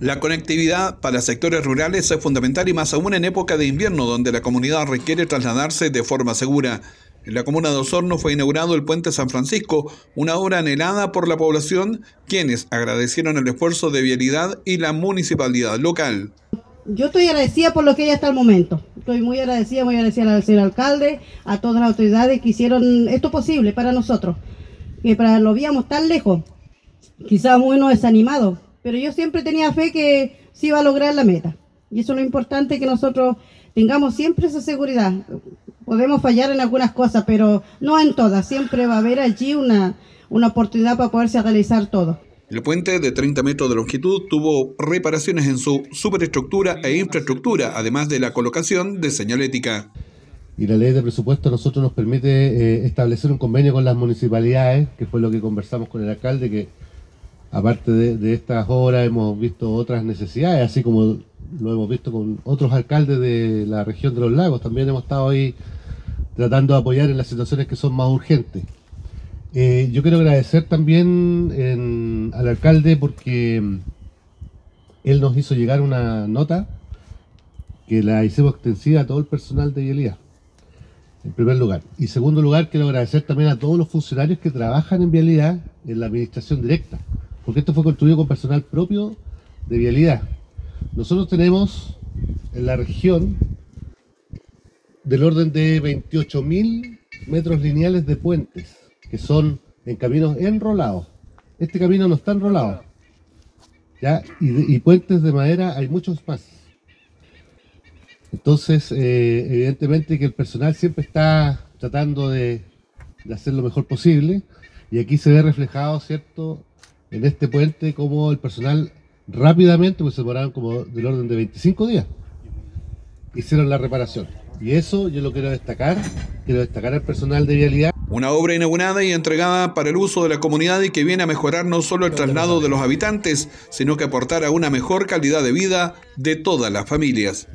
La conectividad para sectores rurales es fundamental y más aún en época de invierno, donde la comunidad requiere trasladarse de forma segura. En la comuna de Osorno fue inaugurado el puente San Francisco, una obra anhelada por la población, quienes agradecieron el esfuerzo de vialidad y la municipalidad local. Yo estoy agradecida por lo que hay hasta el momento. Estoy muy agradecida, muy agradecida al señor alcalde, a todas las autoridades que hicieron esto posible para nosotros, que para lo veíamos tan lejos, quizás muy desanimado pero yo siempre tenía fe que se iba a lograr la meta. Y eso es lo importante que nosotros tengamos siempre esa seguridad. Podemos fallar en algunas cosas, pero no en todas. Siempre va a haber allí una, una oportunidad para poderse realizar todo. El puente de 30 metros de longitud tuvo reparaciones en su superestructura e infraestructura, además de la colocación de señalética. Y la ley de presupuesto a nosotros nos permite eh, establecer un convenio con las municipalidades, que fue lo que conversamos con el alcalde, que aparte de, estas obras hemos visto otras necesidades, así como lo hemos visto con otros alcaldes de la región de los lagos. También hemos estado ahí tratando de apoyar en las situaciones que son más urgentes. Eh, yo quiero agradecer también al alcalde porque él nos hizo llegar una nota que la hicimos extensiva a todo el personal de Vialidad, en primer lugar. Y segundo lugar, quiero agradecer también a todos los funcionarios que trabajan en Vialidad en la administración directa porque esto fue construido con personal propio de vialidad. Nosotros tenemos en la región del orden de 28.000 metros lineales de puentes, que son en caminos enrolados. Este camino no está enrolado. ¿ya? Y, puentes de madera hay muchos más. Entonces, eh, evidentemente que el personal siempre está tratando de, de hacer lo mejor posible. Y aquí se ve reflejado, ¿cierto?, en este puente como el personal rápidamente, pues se demoraron como del orden de 25 días, hicieron la reparación. Y eso yo lo quiero destacar, quiero destacar al personal de vialidad. Una obra inaugurada y entregada para el uso de la comunidad y que viene a mejorar no solo el traslado de los habitantes, sino que aportar a una mejor calidad de vida de todas las familias.